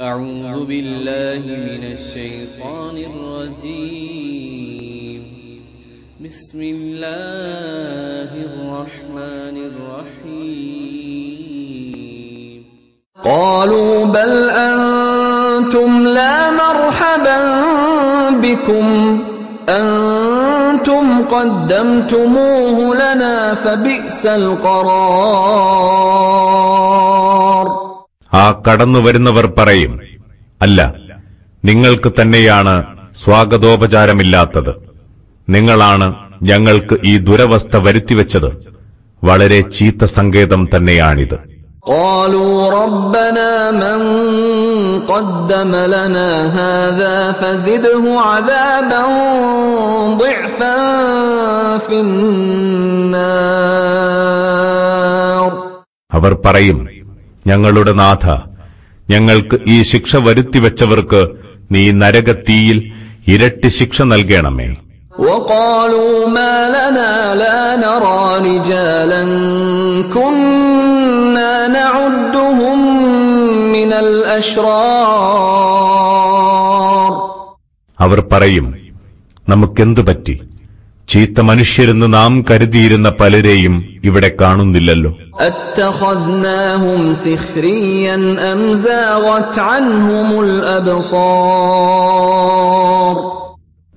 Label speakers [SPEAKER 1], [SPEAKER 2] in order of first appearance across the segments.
[SPEAKER 1] أعوذ بالله من الشيطان الرجيم. بسم الله الرحمن الرحيم.
[SPEAKER 2] قالوا بل أنتم لا مرحبا بكم. أنتم قدمتموه لنا فبئس القرار.
[SPEAKER 3] ആ കടന്നുവരുന്നവർ പറയും അല്ല നിങ്ങൾക്ക് തന്നെയാണ് സ്വാഗതോപചാരമില്ലാത്തത് നിങ്ങളാണ് ഞങ്ങൾക്ക് ഈ ദുരവസ്ഥ വരുത്തിവെച്ചത് വളരെ ചീത്ത സങ്കേതം തന്നെയാണിത്
[SPEAKER 2] قالوا ربنا من قدم لنا هذا فزده عذابا ضعفا في النار
[SPEAKER 3] അവർ പറയും ഞങ്ങളുടെ നാഥ ഞങ്ങൾക്ക് ഈ ശിക്ഷ വരുത്തിവെച്ചവർക്ക് നീ നരകത്തീയിൽ ഇരട്ടി ശിക്ഷ നൽകണമേ
[SPEAKER 2] وقالوا ما لنا لا نرى رجالا كنا نعدهم من الأشرار
[SPEAKER 3] അവർ പറയും നമുക്കെന്തു പറ്റി ചീത്ത മനുഷ്യരെന്ന് നാം കരുതിയിരുന്ന പലരെയും ഇവിടെ കാണുന്നില്ലല്ലോ.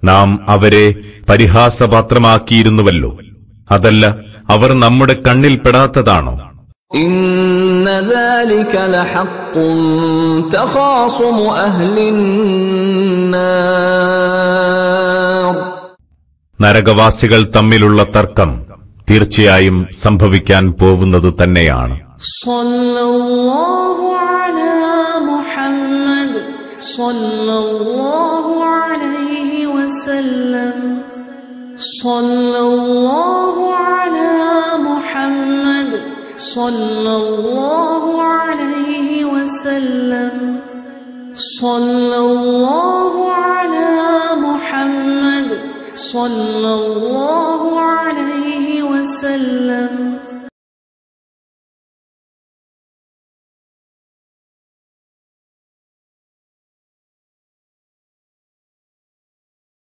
[SPEAKER 3] നാം അവരെ പരിഹാസപാത്രമാക്കിയിരുന്നുവല്ലോ. അതല്ല അവർ നമ്മുടെ കണ്ണിൽ പെടാത്തതാണോ?
[SPEAKER 2] തഹാസുമു അഹ്ലിന്നാ
[SPEAKER 3] നരകവാസികൾ തമ്മിലുള്ള തർക്കം തീർച്ചയായും സംഭവിക്കാൻ പോകുന്നത് തന്നെയാണ്
[SPEAKER 4] صلى الله صلى الله عليه وسلم.